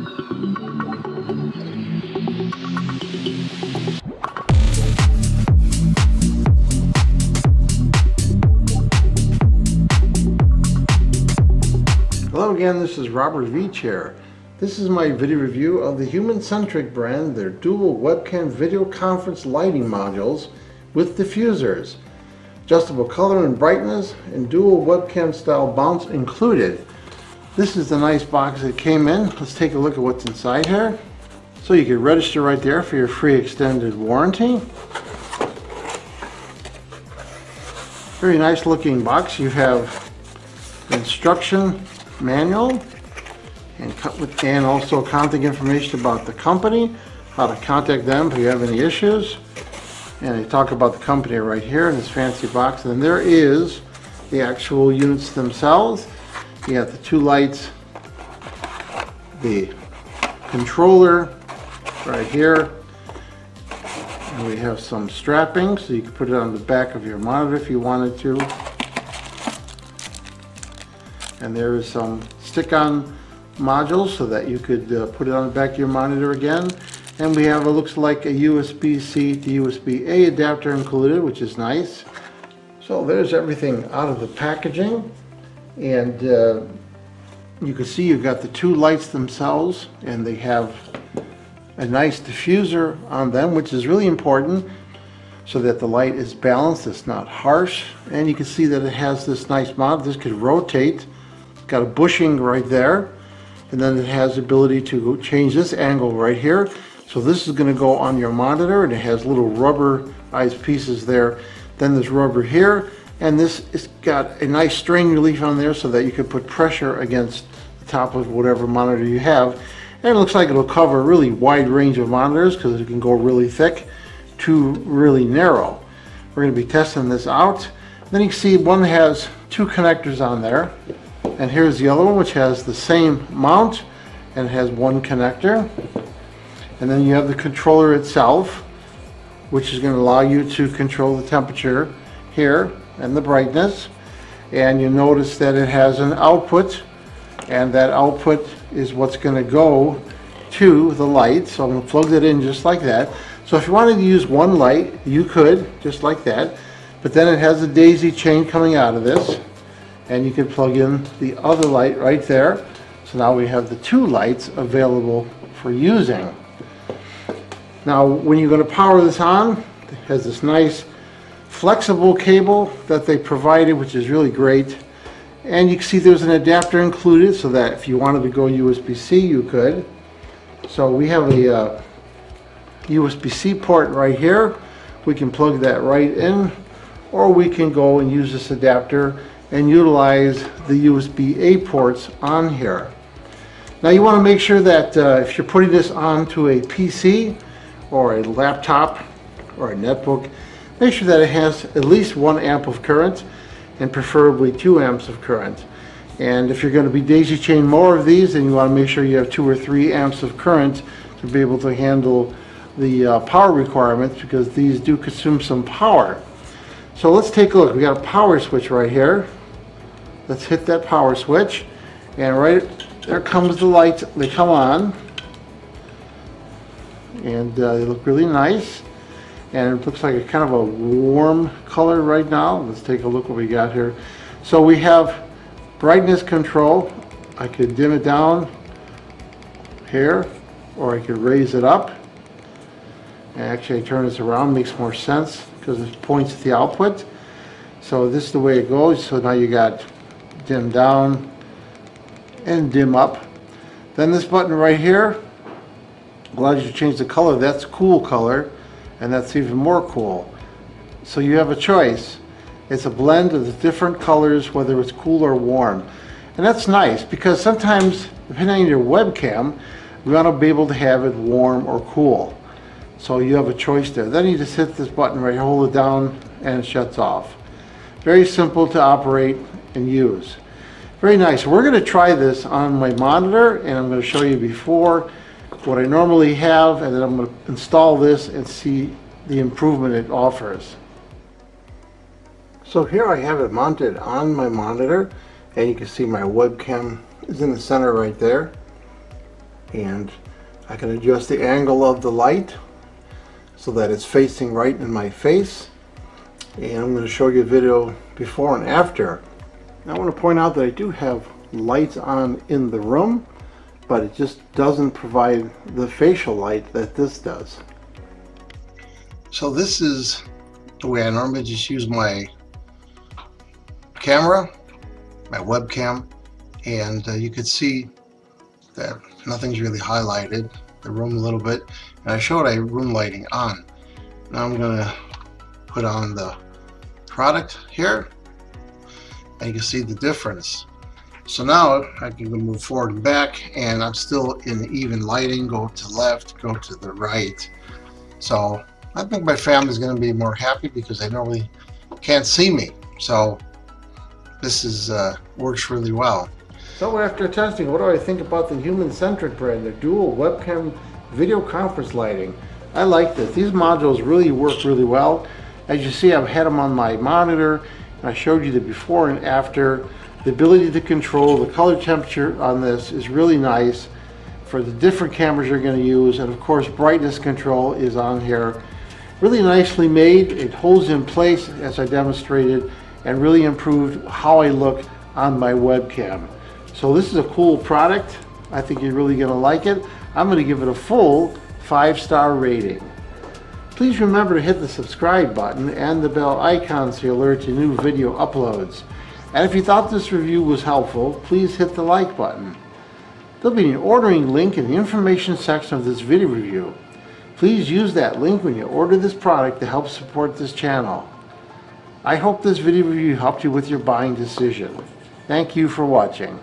Hello again, this is Robert Veach here. This is my video review of the HumanCentric brand, their dual webcam video conference lighting modules with diffusers. Adjustable color and brightness and dual webcam style bounce included. This is the nice box that came in. Let's take a look at what's inside here. So you can register right there for your free extended warranty. Very nice looking box. You have instruction manual and, and also contact information about the company, how to contact them if you have any issues. And they talk about the company right here in this fancy box. And there is the actual units themselves. You have the two lights, the controller right here. And we have some strapping so you can put it on the back of your monitor if you wanted to and there is some stick-on modules so that you could uh, put it on the back of your monitor again. And we have, it looks like a USB-C to USB-A adapter included, which is nice. So there's everything out of the packaging. And uh, you can see you've got the two lights themselves, and they have a nice diffuser on them, which is really important so that the light is balanced, it's not harsh. And you can see that it has this nice mount. This could rotate got a bushing right there and then it has the ability to change this angle right here so this is going to go on your monitor and it has little rubberized pieces there then there's rubber here and this has got a nice strain relief on there so that you can put pressure against the top of whatever monitor you have. And it looks like it'll cover a really wide range of monitors because it can go really thick to really narrow. We're going to be testing this out. Then you can see one has two connectors on there. And here's the other one which has the same mount and has one connector. And then you have the controller itself which is going to allow you to control the temperature here and the brightness. And you notice that it has an output and that output is what's going to go to the light. So I'm going to plug that in just like that. So if you wanted to use one light, you could, just like that. But then it has a daisy chain coming out of this and you can plug in the other light right there. So now we have the two lights available for using. Now when you're going to power this on, it has this nice flexible cable that they provided which is really great. And you can see there's an adapter included so that if you wanted to go USB-C you could. So we have a uh, USB-C port right here. We can plug that right in or we can go and use this adapter and utilize the USB-A ports on here. Now you want to make sure that uh, if you're putting this onto a PC or a laptop or a netbook, make sure that it has at least one amp of current and preferably two amps of current. And if you're going to be daisy chain more of these, then you want to make sure you have two or three amps of current to be able to handle the uh, power requirements because these do consume some power. So let's take a look. We got a power switch right here. Let's hit that power switch. And right there comes the lights. They come on. And uh, they look really nice. And it looks like a kind of a warm color right now. Let's take a look what we got here. So we have brightness control. I could dim it down here or I could raise it up. And actually I turn this around makes more sense because it points at the output. So this is the way it goes. So now you got dim down, and dim up. Then this button right here allows you to change the color. That's cool color, and that's even more cool. So you have a choice. It's a blend of the different colors, whether it's cool or warm. And that's nice because sometimes, depending on your webcam, we want to be able to have it warm or cool. So you have a choice there. Then you just hit this button right, here, hold it down, and it shuts off. Very simple to operate and use. Very nice. We're going to try this on my monitor and I'm going to show you before what I normally have and then I'm going to install this and see the improvement it offers. So here I have it mounted on my monitor and you can see my webcam is in the center right there. And I can adjust the angle of the light so that it's facing right in my face. And I'm going to show you a video before and after. I want to point out that I do have lights on in the room, but it just doesn't provide the facial light that this does. So this is the way I normally just use my camera, my webcam, and uh, you could see that nothing's really highlighted the room a little bit. And I showed a room lighting on. Now I'm gonna put on the product here and you can see the difference so now I can move forward and back and I'm still in even lighting go to left go to the right so I think my family is going to be more happy because they normally can't see me so this is uh, works really well so after testing, what do I think about the HumanCentric brand, the dual webcam video conference lighting? I like this. These modules really work really well. As you see, I've had them on my monitor, and I showed you the before and after. The ability to control the color temperature on this is really nice for the different cameras you're going to use, and of course, brightness control is on here. Really nicely made. It holds in place, as I demonstrated, and really improved how I look on my webcam. So this is a cool product. I think you're really going to like it. I'm going to give it a full five-star rating. Please remember to hit the subscribe button and the bell icon so you alert to new video uploads. And if you thought this review was helpful, please hit the like button. There'll be an ordering link in the information section of this video review. Please use that link when you order this product to help support this channel. I hope this video review helped you with your buying decision. Thank you for watching.